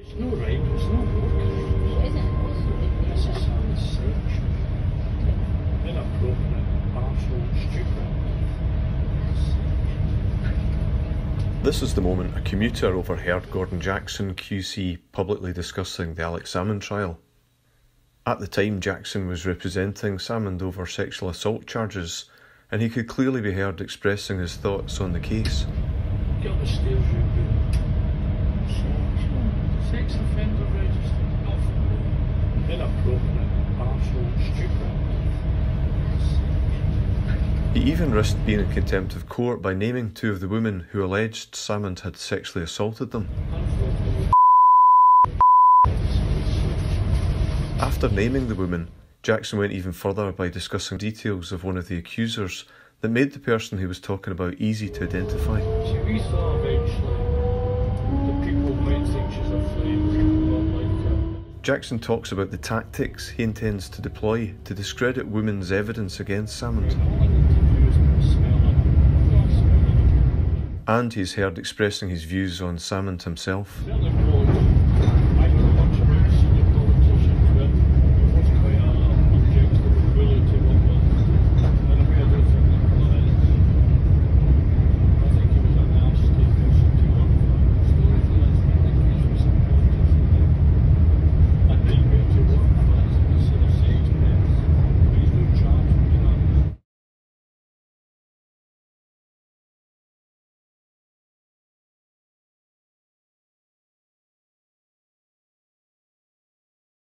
It's no right, it's no work. It isn't also This is Sam's section. Inappropriate, arsehole, stupid. This is the moment a commuter overheard Gordon Jackson QC publicly discussing the Alex Salmond trial. At the time, Jackson was representing Salmond over sexual assault charges, and he could clearly be heard expressing his thoughts on the case. Sex. Sex offender registered. Not for me. Inappropriate, arsehole, stupid. He even risked being in contempt of court by naming two of the women who alleged Salmond had sexually assaulted them. After naming the woman, Jackson went even further by discussing details of one of the accusers that made the person he was talking about easy to identify. Jackson talks about the tactics he intends to deploy to discredit women's evidence against Salmond, and he's heard expressing his views on Salmond himself.